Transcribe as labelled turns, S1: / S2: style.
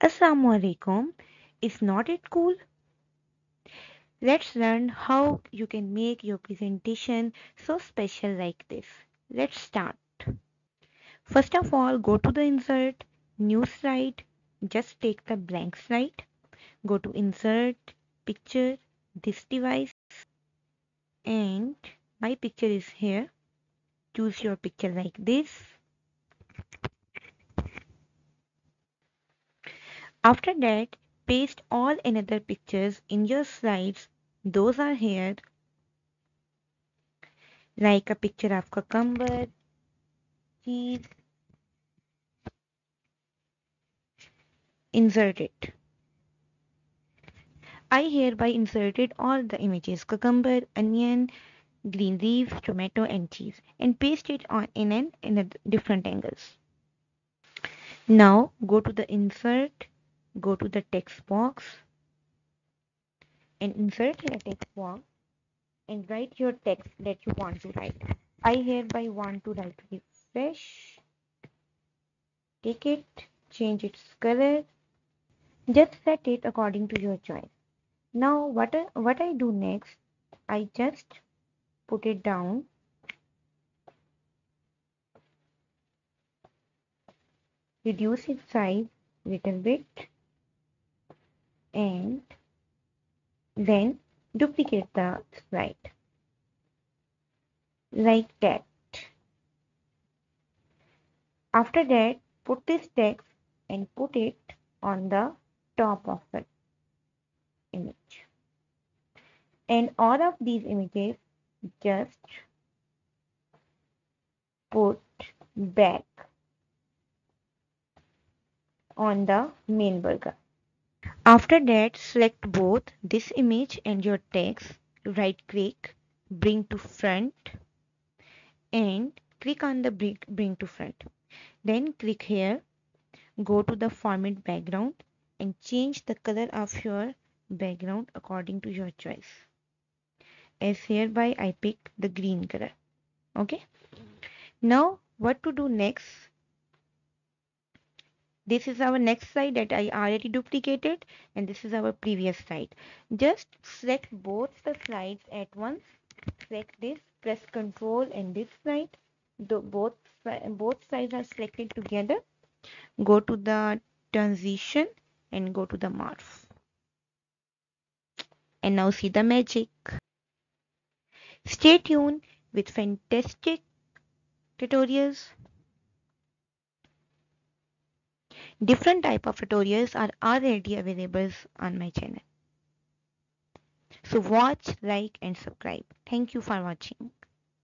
S1: Assalamualaikum. Is not it cool? Let's learn how you can make your presentation so special like this. Let's start. First of all, go to the insert, new slide. Just take the blank slide. Go to insert, picture, this device. And my picture is here. Choose your picture like this. After that, paste all another pictures in your slides. Those are here. Like a picture of cucumber, cheese. Insert it. I hereby inserted all the images cucumber, onion, green leaf, tomato and cheese and paste it on in an in a different angles. Now go to the insert go to the text box and insert in a text box and write your text that you want to write. I hereby want to write refresh. Take it, change its color. Just set it according to your choice. Now what I, what I do next, I just put it down. Reduce its size a little bit and then duplicate the slide like that. After that, put this text and put it on the top of the image. And all of these images just put back on the main burger. After that, select both this image and your text. Right click, bring to front and click on the bring, bring to front. Then click here, go to the format background and change the color of your background according to your choice. As hereby I pick the green color. Okay. Now what to do next? This is our next slide that I already duplicated and this is our previous slide. Just select both the slides at once. Select this, press control and this slide. The, both, both sides are selected together. Go to the transition and go to the morph. And now see the magic. Stay tuned with fantastic tutorials different type of tutorials are already available on my channel. So watch like and subscribe. Thank you for watching